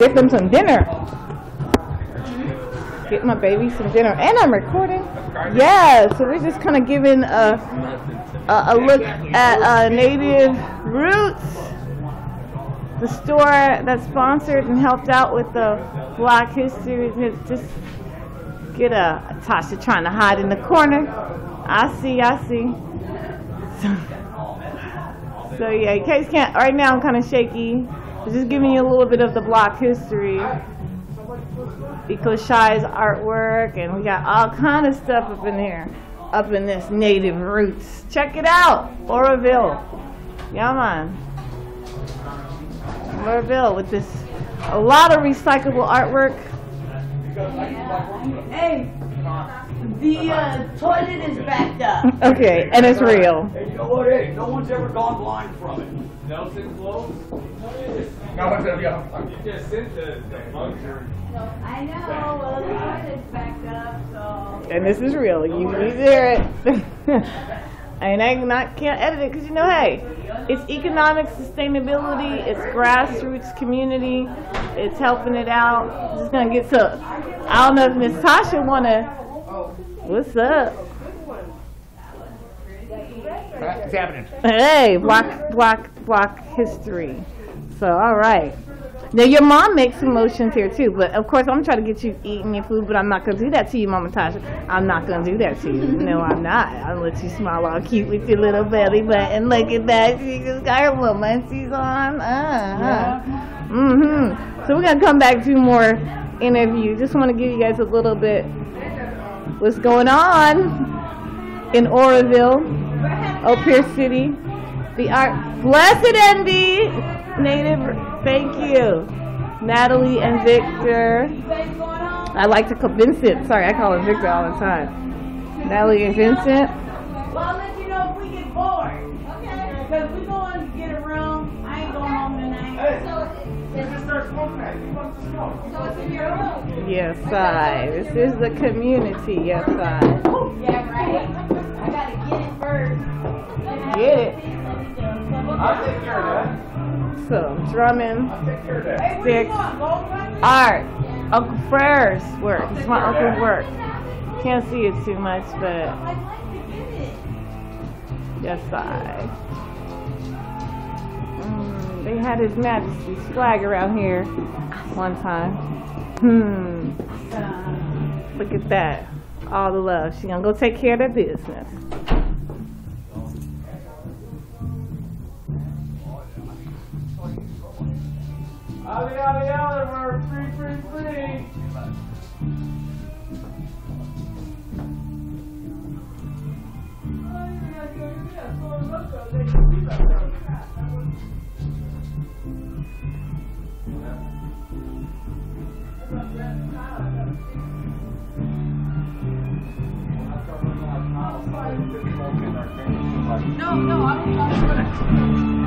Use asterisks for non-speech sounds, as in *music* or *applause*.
Get them some dinner. Get my baby some dinner. And I'm recording. Yeah, so we're just kind of giving a, a, a look at uh, Native Roots, the store that sponsored and helped out with the Black History. Just get a Tasha trying to hide in the corner. I see, I see. So, so yeah, case can't, right now I'm kind of shaky. Just giving you a little bit of the block history. Because Shy's artwork, and we got all kind of stuff up in here, up in this native roots. Check it out, Oroville. Yeah, man. Oroville with this, a lot of recyclable artwork. Hey, the uh, toilet is backed up. Okay, and it's real. Hey, you know what? Hey, no one's ever gone blind from it. Nelson Close? No one's ever gone blind. You just sent the, the luxury. I know, well, the toilet's backed up, so. And this is real. You can hear it. *laughs* and I not can't edit it because you know, hey, it's economic sustainability, it's grassroots community, it's helping it out. I'm Just gonna get to. I don't know if Miss Tasha wanna. What's up? Happening? Hey, block, block, block history. So, all right. Now, your mom makes some motions here too, but of course, I'm trying to get you eating your food, but I'm not going to do that to you, Mama Tasha. I'm not going to do that to you. No, I'm not. I'll let you smile all cute with your little belly button. Look at that. She just got her little munchies on. Uh-huh. Mm-hmm. So, we're going to come back to more interviews. Just want to give you guys a little bit what's going on in Oroville, Oak Pier City. The art, blessed Envy, native, thank you. Natalie and Victor. I like to call Vincent. Sorry, I call him Victor all the time. Natalie and Vincent. Well, I'll let you know if we get bored. Okay. Because we going to get a room. I ain't going home tonight. We just start smoking that. Who wants to smoke? So it's in your room. Yes, I. This is the community. Yes, I. Yeah, right. I gotta get it first. Get it. I'll take care of that. So, drumming, punch? art. Uncle Frere's work. It's my uncle's work. Can't see it too much, but yes, I. Mm, they had His Majesty's flag around here one time. Hmm. Look at that. All the love. She gonna go take care of their business. Ollie, ollie, we're free, free, free. No, no, I was talking about.